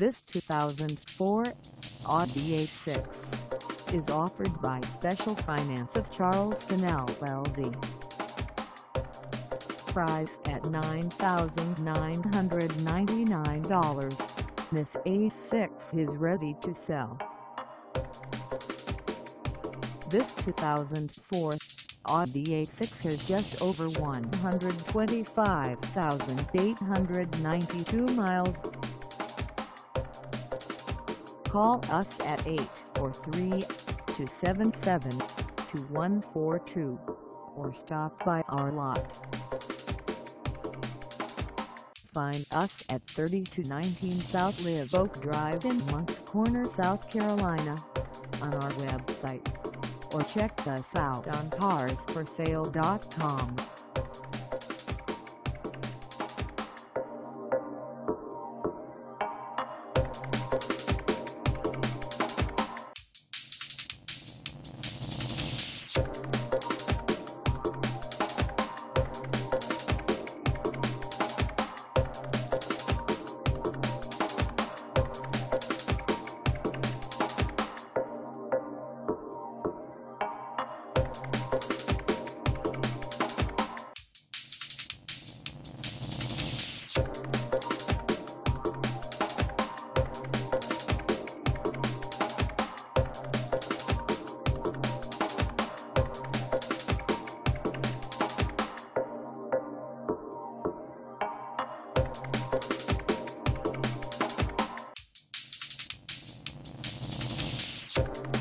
This 2004 Audi A6 is offered by Special Finance of Charles Charleston LLC. Price at $9,999. This A6 is ready to sell. This 2004 Audi A6 has just over 125,892 miles. Call us at 843-277-2142 or stop by our lot. Find us at 3219 South Live Oak Drive in Moncks Corner, South Carolina on our website or check us out on carsforsale.com. you